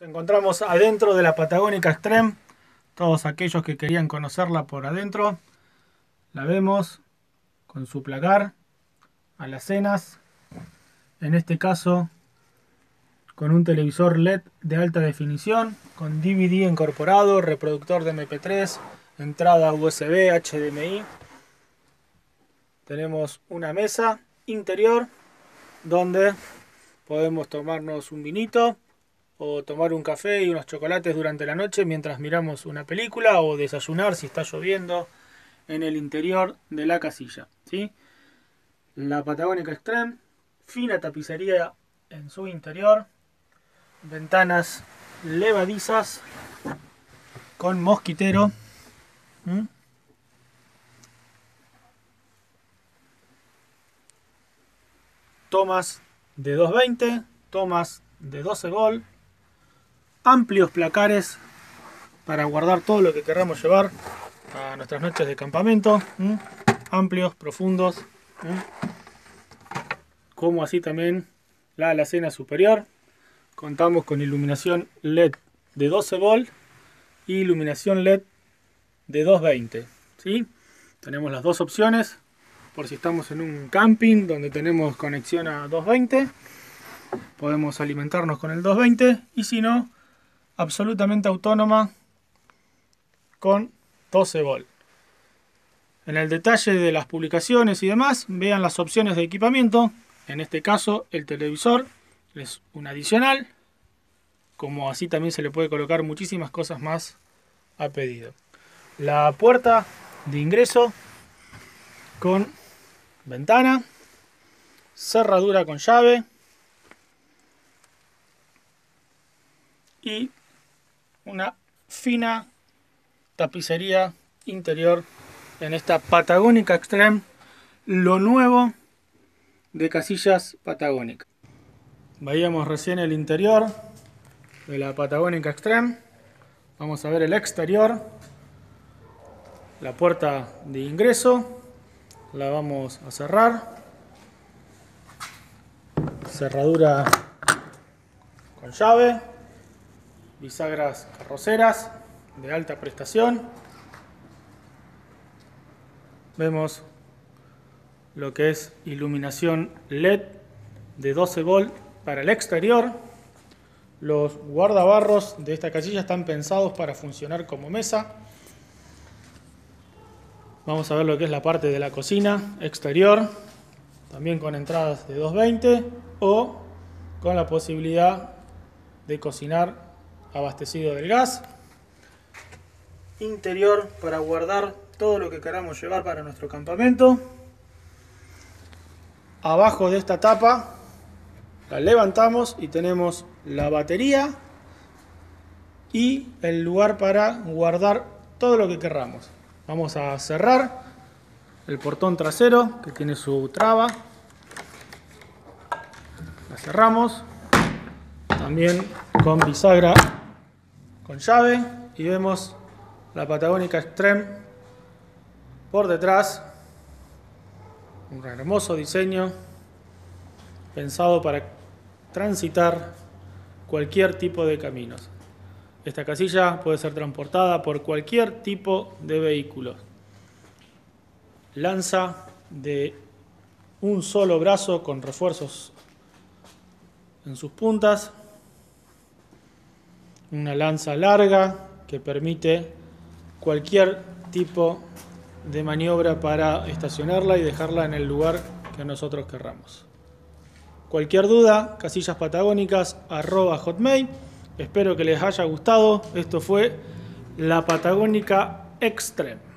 Nos encontramos adentro de la Patagónica Extreme. Todos aquellos que querían conocerla por adentro, la vemos con su placar, a las cenas. En este caso, con un televisor LED de alta definición, con DVD incorporado, reproductor de MP3, entrada USB, HDMI. Tenemos una mesa interior donde podemos tomarnos un vinito o tomar un café y unos chocolates durante la noche mientras miramos una película o desayunar si está lloviendo en el interior de la casilla. ¿sí? La Patagónica Extreme, fina tapicería en su interior, ventanas levadizas con mosquitero. Tomas de 220, tomas de 12 gol, amplios placares para guardar todo lo que queramos llevar a nuestras noches de campamento. Amplios, profundos. Como así también la alacena superior. Contamos con iluminación LED de 12 volt y iluminación LED de 220. ¿sí? Tenemos las dos opciones por si estamos en un camping donde tenemos conexión a 220. Podemos alimentarnos con el 220 y si no, absolutamente autónoma con 12 volt. En el detalle de las publicaciones y demás, vean las opciones de equipamiento. En este caso, el televisor es un adicional. Como así también se le puede colocar muchísimas cosas más a pedido. La puerta de ingreso con ventana, cerradura con llave y una fina tapicería interior en esta Patagónica Extreme, lo nuevo de casillas Patagónica. Veíamos recién el interior de la Patagónica Extreme. Vamos a ver el exterior, la puerta de ingreso, la vamos a cerrar. Cerradura con llave bisagras carroceras de alta prestación. Vemos lo que es iluminación LED de 12 volt para el exterior. Los guardabarros de esta casilla están pensados para funcionar como mesa. Vamos a ver lo que es la parte de la cocina exterior, también con entradas de 220 o con la posibilidad de cocinar abastecido del gas. Interior para guardar todo lo que queramos llevar para nuestro campamento. Abajo de esta tapa la levantamos y tenemos la batería y el lugar para guardar todo lo que queramos. Vamos a cerrar el portón trasero que tiene su traba. La cerramos. También con bisagra con llave y vemos la Patagónica Extreme por detrás. Un hermoso diseño pensado para transitar cualquier tipo de caminos. Esta casilla puede ser transportada por cualquier tipo de vehículo. Lanza de un solo brazo con refuerzos en sus puntas una lanza larga que permite cualquier tipo de maniobra para estacionarla y dejarla en el lugar que nosotros querramos. Cualquier duda, casillas patagónicas arroba hotmail. Espero que les haya gustado. Esto fue la Patagónica Extreme.